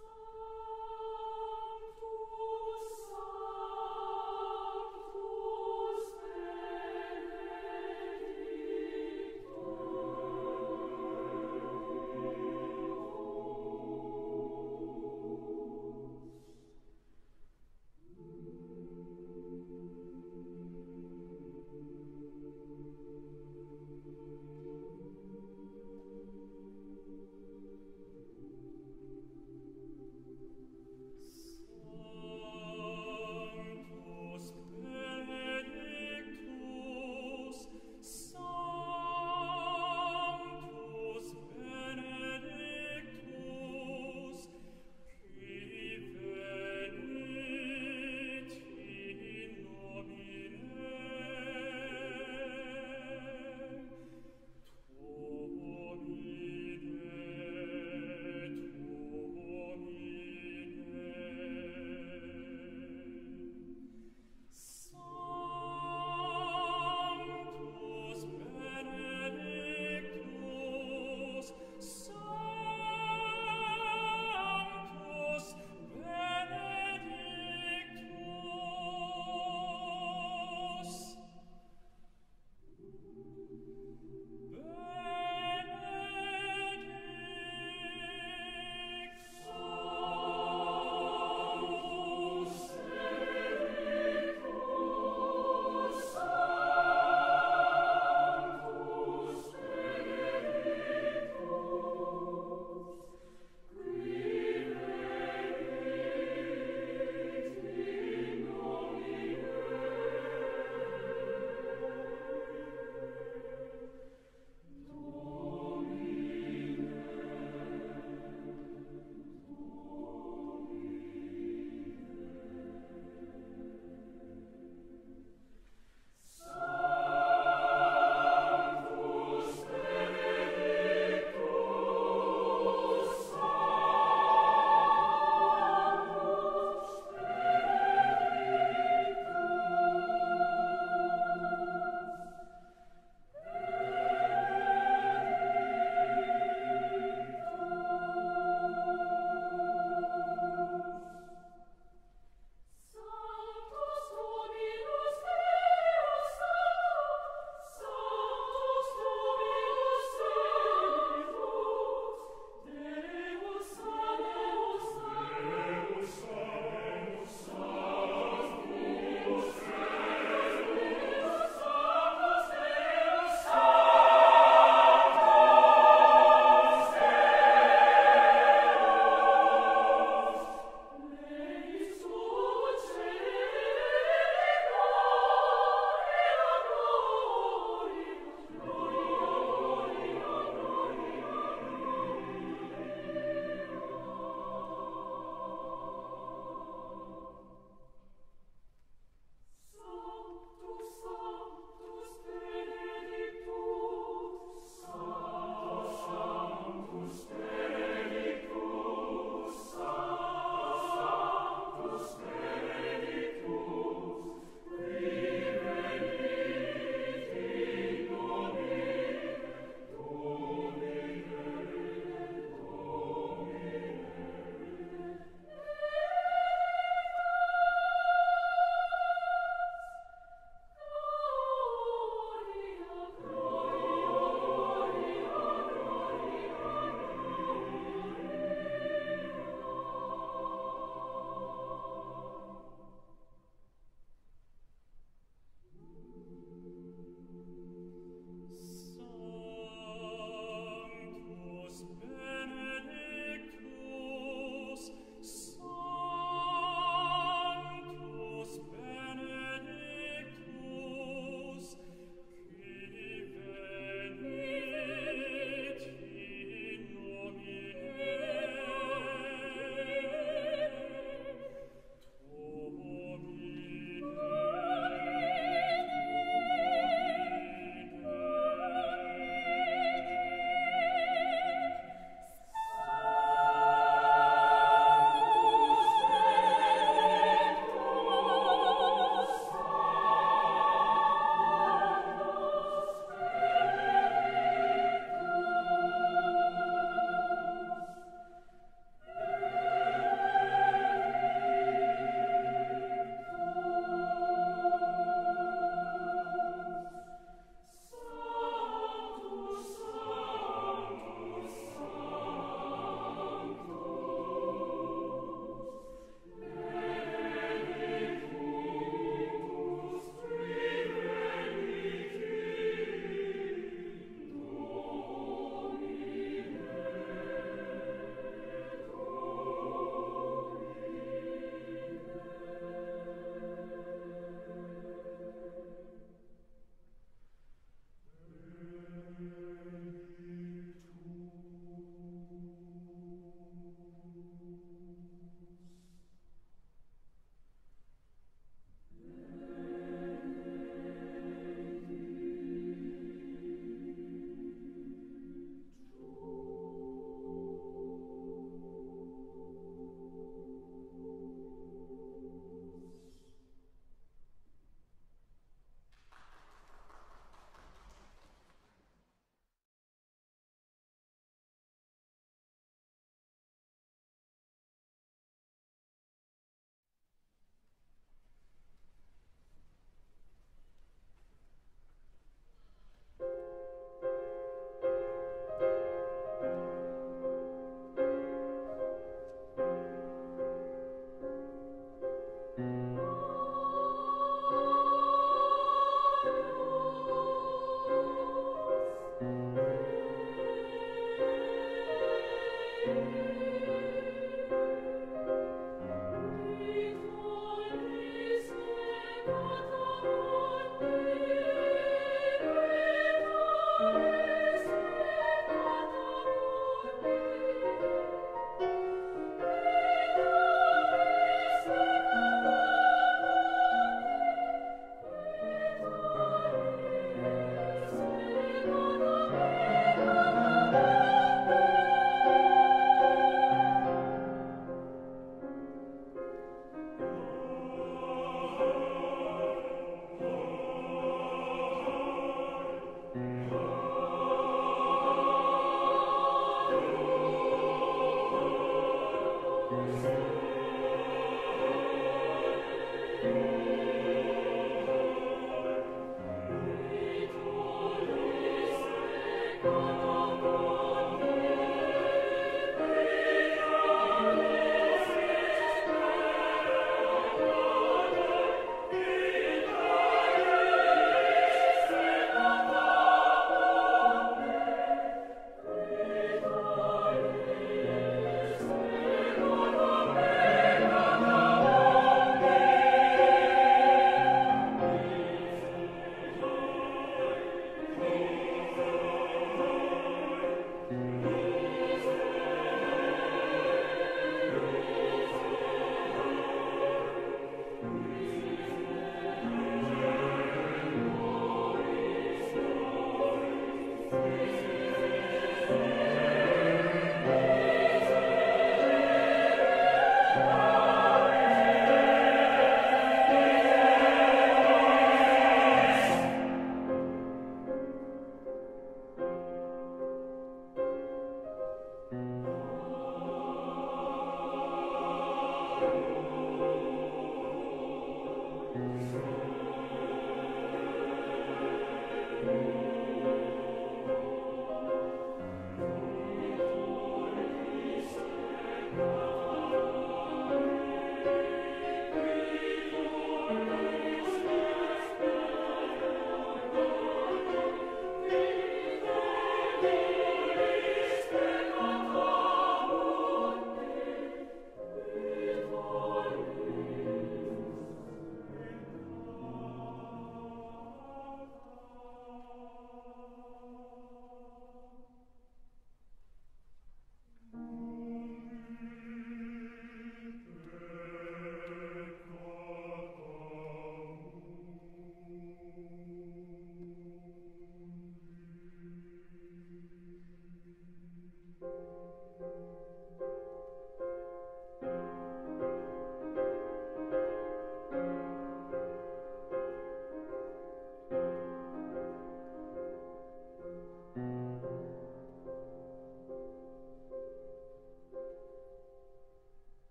Oh.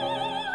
Oh